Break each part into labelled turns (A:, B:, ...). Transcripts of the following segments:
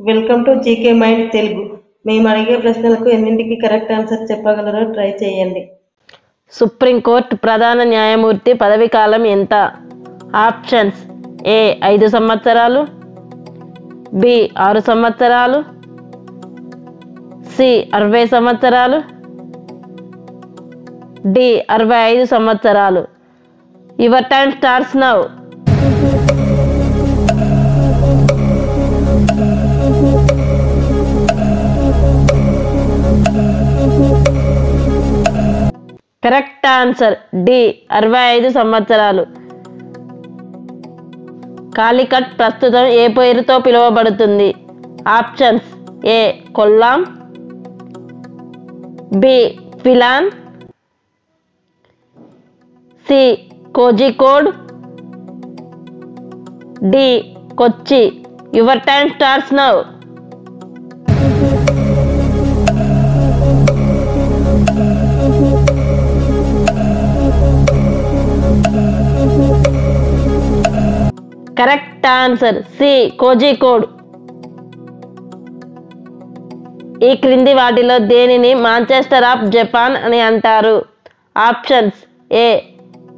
A: Welcome to GK mind Telugu మేము అడిగే ప్రశ్నలకు ఎన్నింటికి కరెక్ట్ ఆన్సర్ చెప్పగలరో ట్రై చేయండి.
B: సుప్రీంకోర్టు ప్రధాన న్యాయమూర్తి పదవి కాలం ఎంత? ఆప్షన్స్ ఏ ఐదు సంవత్సరాలు. బి ఆరు సంవత్సరాలు. సి అరవై సంవత్సరాలు. డి అరవై ఐదు సంవత్సరాలు. Your time starts now correct answer D. అరవై ఐదు సంవత్సరాలు. కాలికట్ ప్రస్తుతం ఏ పేరుతో పిలువబడుతుంది? Options A. Kollam. B. ఫిలాన్. C. Kozhikode. D. Kochi. Your time starts now. Correct answer C Kozhikode ఈ క్రింది వాటిలో దేనిని మాంచెస్టర్ ఆఫ్ జపాన్ అని అంటారు? Options A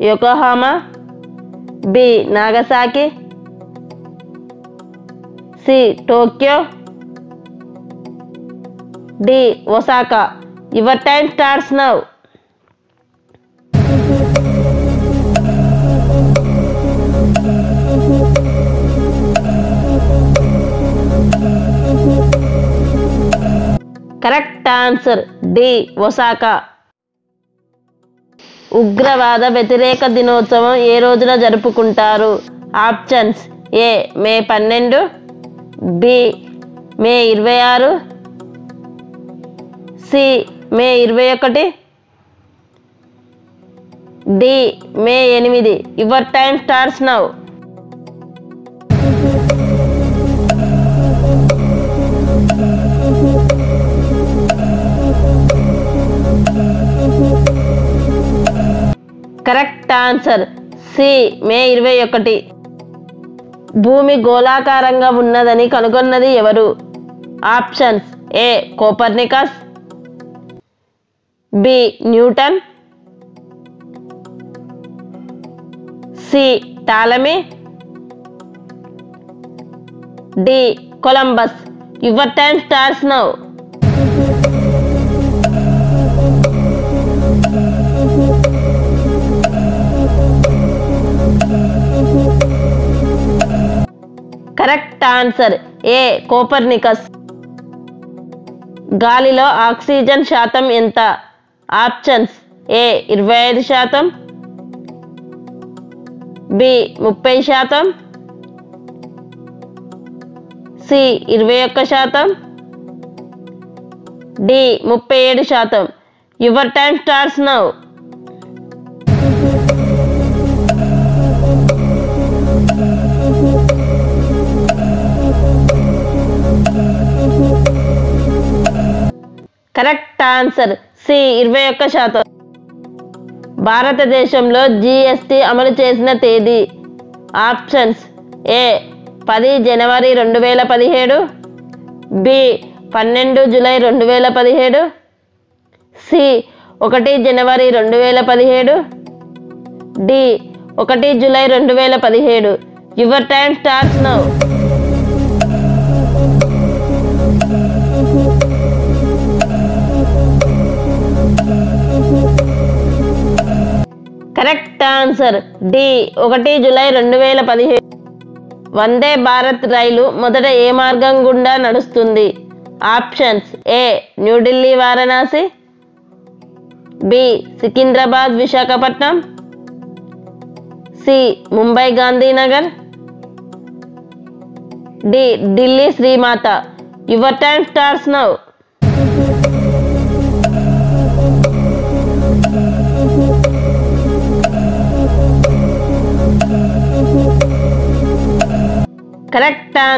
B: Yokohama B Nagasaki C Tokyo D Osaka. Your time starts now correct answer D Osaka. ఉగ్రవాద వ్యతిరేక దినోత్సవం ఏ రోజున జరుపుకుంటారు? ఆప్షన్స్ ఏ మే పన్నెండు బి మే ఇరవై ఆరు సి మే ఇరవై ఒకటి డి మే ఎనిమిది. Your time starts now correct answer. C May ఇరవై ఒకటి. భూమి గోళాకారంగా ఉన్నదని కనుగొన్నది ఎవరు? Options A Copernicus B Newton C Ptolemy D Columbus. Your time stars now. Answer A. Copernicus. గాలిలో ఆక్సిజన్ శాతం ఎంత? Options A. ఇరవై ఐదు శాతం. బి. ముప్పై శాతం. సి. ఇరవై ఒక్క శాతం. డి. ముప్పై ఏడు శాతం. Your time stars now. Correct answer. C ఇరవై ఒక్క శాతం. భారతదేశంలో జిఎస్టి అమలు చేసిన తేదీ. ఆప్షన్స్. ఏ పది జనవరి రెండు వేల పదిహేడు. బి పన్నెండు జూలై రెండు వేల పదిహేడు. సి ఒకటి జనవరి రెండు వేల పదిహేడు. డి ఒకటి జూలై రెండు వేల పదిహేడు. Your time start now correct answer. D ఒకటి జూలై రెండు వేల పదిహేడు వందే భారత్ రైలు మొదట ఏ మార్గం గుండా నడుస్తుంది? Options. A New Delhi Varanasi. B Secunderabad Visakhapatnam. C Mumbai Gandhinagar. D Delhi Shrimata. Your time stars now.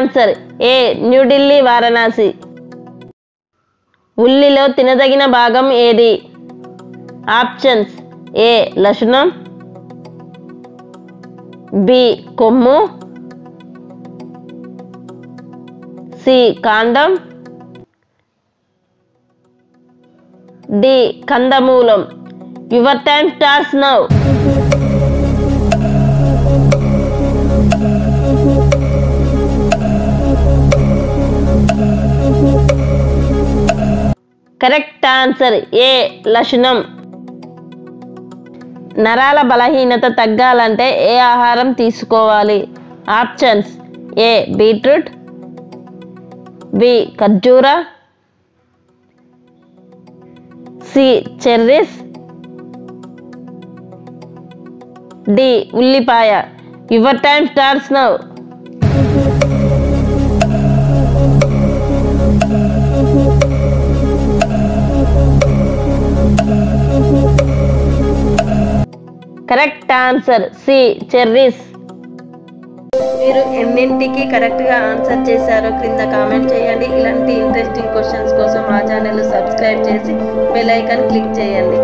B: Answer A New Delhi Varanasi. ఉల్లిలో తినదగిన భాగం ఏది? ఆప్షన్స్ ఏ లక్షణం బి కొమ్ము. సి కాండం. D కందమూలం. Your time starts now correct answer A లక్షణం. నరాల బలహీనత తగ్గాలంటే ఏ ఆహారం తీసుకోవాలి? ఆప్షన్స్ ఏ బీట్రూట్ బి ఖర్జూర సి చెర్రీస్ డి ఉల్లిపాయ. Your time starts now. Correct answer C cherries.
A: మీరు ఎన్నింటికి కరెక్ట్గా ఆన్సర్ చేశారో క్రింద కామెంట్ చేయండి. ఇలాంటి ఇంట్రెస్టింగ్ క్వశ్చన్స్ కోసం మా ఛానల్ సబ్స్క్రైబ్ చేసి బెల్ ఐకాన్ క్లిక్ చేయండి.